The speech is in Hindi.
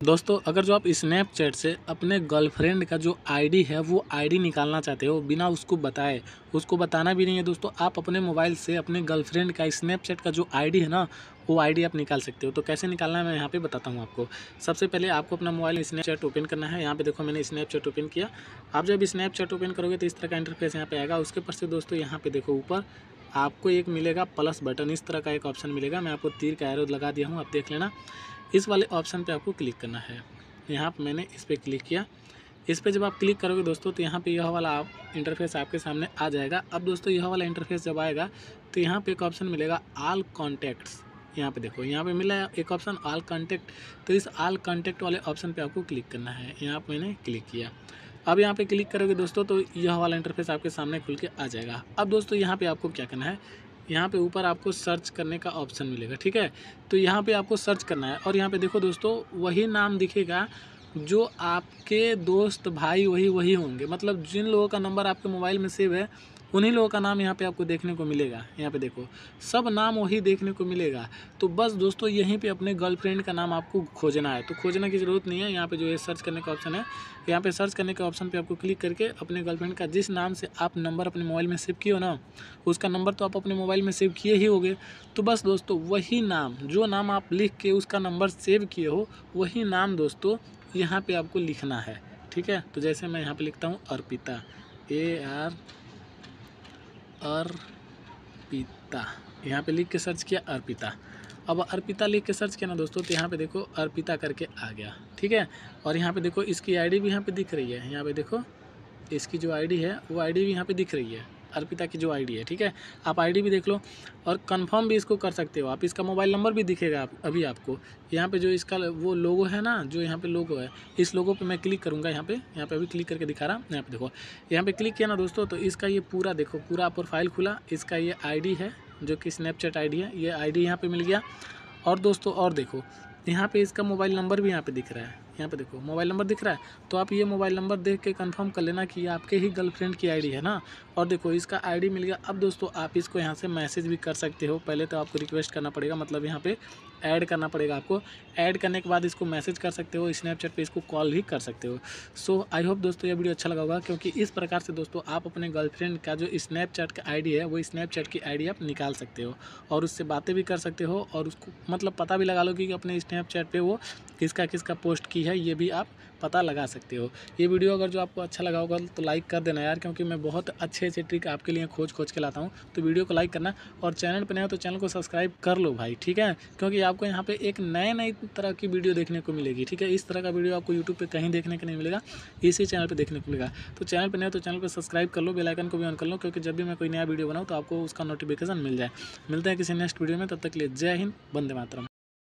दोस्तों, अगर जो आप स्नैपचैट से अपने गर्लफ्रेंड का जो आईडी है, वो आईडी निकालना चाहते हो बिना उसको बताए, उसको बताना भी नहीं है दोस्तों, आप अपने मोबाइल से अपने गर्लफ्रेंड का स्नैपचैट का जो आईडी है ना, वो आईडी आप निकाल सकते हो। तो कैसे निकालना है, मैं यहाँ पे बताता हूँ आपको। सबसे पहले आपको अपना मोबाइल स्नैपचैट ओपन करना है। यहाँ पे देखो, मैंने स्नैपचैट ओपन किया। आप जब स्नैपचैट ओपन करोगे तो इस तरह का इंटरफेस यहाँ पे आएगा। उसके पर से दोस्तों, यहाँ पे देखो, ऊपर आपको एक मिलेगा प्लस बटन इस तरह का एक ऑप्शन मिलेगा। मैं आपको तीर का एरो लगा दिया हूँ, आप देख लेना। इस वाले ऑप्शन पे आपको क्लिक करना है। यहाँ पर मैंने इस पर क्लिक किया। इस पर जब आप क्लिक करोगे दोस्तों तो यहाँ पे यह वाला आप इंटरफेस आपके सामने आ जाएगा। अब दोस्तों, यह वाला इंटरफेस जब आएगा तो यहाँ पे एक ऑप्शन मिलेगा आल कॉन्टैक्ट्स यहाँ पे देखो, यहाँ पे मिला है एक ऑप्शन आल कॉन्टैक्ट तो इस आल कॉन्टैक्ट वाले ऑप्शन पे आपको क्लिक करना है। यहाँ पर मैंने क्लिक किया। अब यहाँ पे क्लिक करोगे दोस्तों तो यह वाला इंटरफेस आपके सामने खुल के आ जाएगा। अब दोस्तों, यहाँ पे आपको क्या करना है यहाँ पे ऊपर आपको सर्च करने का ऑप्शन मिलेगा, ठीक है? तो यहाँ पे आपको सर्च करना है और यहाँ पे देखो दोस्तों, वही नाम दिखेगा जो आपके दोस्त भाई वही वही होंगे। मतलब जिन लोगों का नंबर आपके मोबाइल में सेव है उन्हीं लोगों का नाम यहाँ पे आपको देखने को मिलेगा। यहाँ पे देखो, सब नाम वही देखने को मिलेगा। तो बस दोस्तों, यहीं पे अपने गर्लफ्रेंड का नाम आपको खोजना है। तो खोजने की ज़रूरत नहीं है। यहाँ पे जो है सर्च करने का ऑप्शन है, यहाँ पे सर्च करने के ऑप्शन पे आपको क्लिक करके अपने गर्लफ्रेंड का जिस नाम से आप नंबर अपने मोबाइल में सेव किए हो ना, उसका नंबर तो आप अपने मोबाइल में सेव किए ही होगे। तो बस दोस्तों, वही नाम, जो नाम आप लिख के उसका नंबर सेव किए हो, वही नाम दोस्तों, यहाँ पर आपको लिखना है। ठीक है? तो जैसे मैं यहाँ पर लिखता हूँ, अर्पिता। A R Arpita. यहाँ पे लिख के सर्च किया अर्पिता। अब अर्पिता लिख के सर्च किया ना दोस्तों तो यहाँ पे देखो अर्पिता करके आ गया, ठीक है? और यहाँ पे देखो इसकी आईडी भी यहाँ पे दिख रही है। यहाँ पे देखो, इसकी जो आईडी है, वो आईडी भी यहाँ पे दिख रही है। अर्पिता की जो आईडी है, ठीक है? आप आईडी भी देख लो और कंफर्म भी इसको कर सकते हो। आप इसका मोबाइल नंबर भी दिखेगा आप, अभी आपको। यहाँ पे जो इसका वो लोगो है ना, जो यहाँ पे लोगो है, इस लोगो पे मैं क्लिक करूँगा यहाँ पे। यहाँ पे अभी क्लिक करके दिखा रहा यहाँ पे देखो। यहाँ पे क्लिक किया ना दोस्तों तो इसका ये पूरा देखो, पूरा प्रोफ़ाइल खुला। इसका ये आईडी है, जो कि स्नैपचैट आईडी है। ये आई यहाँ पर मिल गया। और दोस्तों, और देखो यहाँ पे इसका मोबाइल नंबर भी यहाँ पे दिख रहा है। यहाँ पे देखो, मोबाइल नंबर दिख रहा है। तो आप ये मोबाइल नंबर देख के कंफर्म कर लेना कि ये आपके ही गर्लफ्रेंड की आईडी है ना? और देखो, इसका आईडी मिल गया। अब दोस्तों, आप इसको यहाँ से मैसेज भी कर सकते हो। पहले तो आपको रिक्वेस्ट करना पड़ेगा मतलब यहाँ पे ऐड करना पड़ेगा आपको। ऐड करने के बाद इसको मैसेज कर सकते हो स्नैपचैट पे इसको कॉल भी कर सकते हो। सो आई होप दोस्तों ये वीडियो अच्छा लगा होगा, क्योंकि इस प्रकार से दोस्तों आप अपने गर्लफ्रेंड का जो स्नैपचैट का आईडी है, वो स्नैपचैट की आईडी आप निकाल सकते हो। और उससे बातें भी कर सकते हो, और उसको मतलब पता भी लगा लो कि अपने स्नैपचैट पे वो किसका किसका पोस्ट की है, ये भी आप पता लगा सकते हो। ये वीडियो अगर जो आपको अच्छा लगा होगा तो लाइक कर देना यार, क्योंकि मैं बहुत अच्छे अच्छे ट्रिक आपके लिए खोज खोज के लाता हूँ। तो वीडियो को लाइक करना और चैनल पर नया तो चैनल को सब्सक्राइब कर लो भाई, ठीक है? क्योंकि आपको यहाँ पे एक नए नई तरह की वीडियो देखने को मिलेगी, ठीक है? इस तरह का वीडियो आपको यूट्यूब पर कहीं देखने को नहीं मिलेगा, इसी चैनल पर देखने को मिलेगा। तो चैनल पर नया तो चैनल पर सब्सक्राइब कर लो बेलाइकन को भी ऑन कर लो, क्योंकि जब भी मैं कोई नया वीडियो बनाऊँ तो आपको उसका नोटिफिकेशन मिल जाए। मिलते हैं किसी नेक्स्ट वीडियो में, तब तक लिए जय हिंद बंदे मातरम।